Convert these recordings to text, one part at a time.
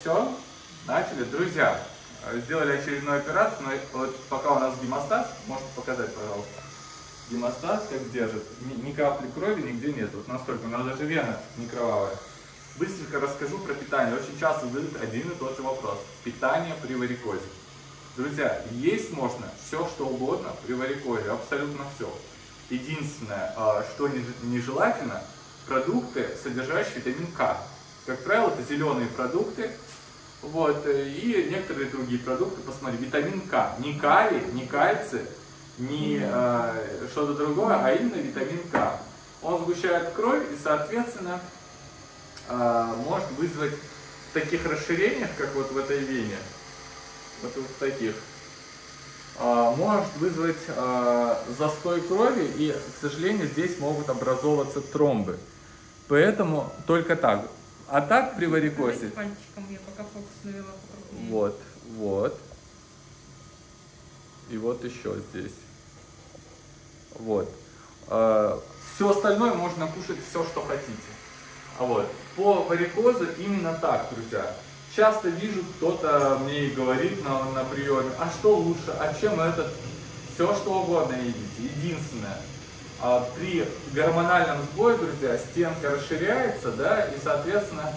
Все, начали. Друзья, сделали очередную операцию, но вот пока у нас гемостаз, можете показать, пожалуйста. Гемостаз как держит, ни, ни капли крови нигде нет, вот настолько, у нас даже вена не кровавая. Быстренько расскажу про питание. Очень часто задают один и тот же вопрос. Питание при варикозе. Друзья, есть можно все, что угодно при варикозе, абсолютно все. Единственное, э, что нежелательно, продукты, содержащие витамин К. Как правило, это зеленые продукты, вот, и некоторые другие продукты, посмотри, витамин К. Не калий, не кальций, не э, что-то другое, а именно витамин К. Он сгущает кровь и, соответственно, э, может вызвать в таких расширениях, как вот в этой вене, вот в таких, э, может вызвать э, застой крови и, к сожалению, здесь могут образовываться тромбы. Поэтому только так. А так при варикозе... Пальчиком я пока фокус навела. Вот, вот. И вот еще здесь. Вот. А, все остальное можно кушать все, что хотите. А вот. По варикозу именно так, друзья. Часто вижу, кто-то мне и говорит на, на приеме, а что лучше, а чем этот? Все, что угодно едите. Единственное, при гормональном сбое, друзья, стенка расширяется, да, и, соответственно,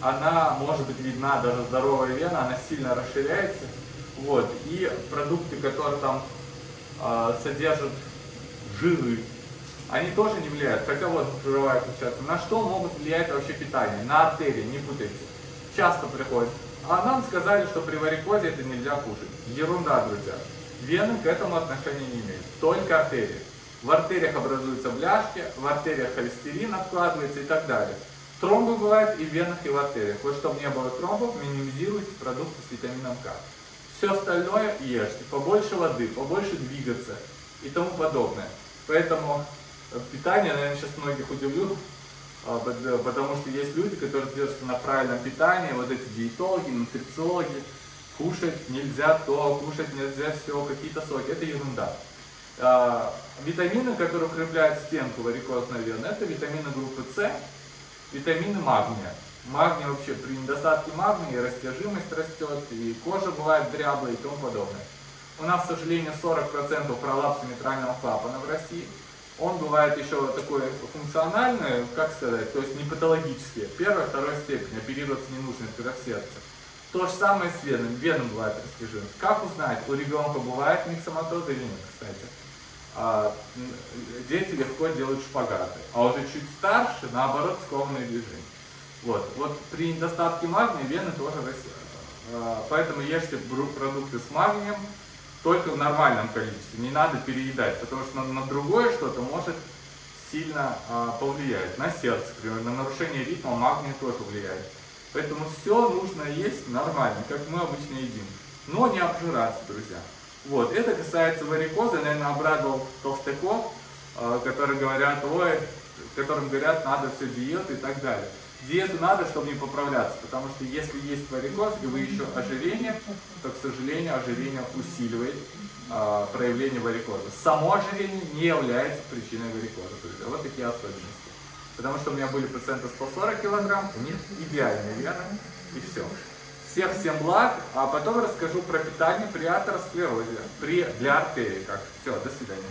она может быть видна, даже здоровая вена, она сильно расширяется. Вот, и продукты, которые там э, содержат жиры, они тоже не влияют. Хотя вот прерываю клетчатку. На что могут влиять вообще питание? На артерии, не путайте. Часто приходят. А нам сказали, что при варикозе это нельзя кушать. Ерунда, друзья. Вены к этому отношения не имеют. Только артерии. В артериях образуются бляшки, в артериях холестерин откладывается и так далее. Тромбы бывают и в венах, и в артериях. Вот чтобы не было тромбов, минимизируйте продукты с витамином К. Все остальное ешьте. Побольше воды, побольше двигаться и тому подобное. Поэтому э, питание, наверное, сейчас многих удивлю, а, потому что есть люди, которые держатся на правильном питании, вот эти диетологи, нутрициологи, кушать нельзя то, кушать нельзя все, какие-то соки, это ерунда. А, витамины, которые укрепляют стенку варикозной вены, это витамины группы С, витамины магния. Магний вообще при недостатке магния растяжимость растет, и кожа бывает дряблая и тому подобное. У нас, к сожалению, 40% пролапса митрального клапана в России. Он бывает еще такой функциональный, как сказать, то есть не патологический. Первая, вторая степень, оперироваться не нужно, это в сердце. То же самое с венами. Веном бывает растяжимость. Как узнать, у ребенка бывает миксоматоза или нет, кстати? А, дети легко делают шпагаты, а уже чуть старше, наоборот, скованные движения. Вот. вот при недостатке магния вены тоже растет. А, поэтому ешьте продукты с магнием только в нормальном количестве, не надо переедать, потому что на, на другое что-то может сильно а, повлиять. На сердце, например, на нарушение ритма магния тоже влияет. Поэтому все нужно есть нормально, как мы обычно едим. Но не обжираться, друзья. Вот, это касается варикоза, наверное, обрадовал толстяков, э, которые говорят, ой, которым говорят, надо все диету и так далее. Диету надо, чтобы не поправляться, потому что если есть варикоз и вы еще ожирение, то, к сожалению, ожирение усиливает э, проявление варикоза. Само ожирение не является причиной варикоза, друзья. Вот такие особенности. Потому что у меня были пациенты 140 килограмм, у них идеальная вена, и все. Всех всем благ, а потом расскажу про питание при атеросклерозе, при, для артерии. Как. Все, до свидания.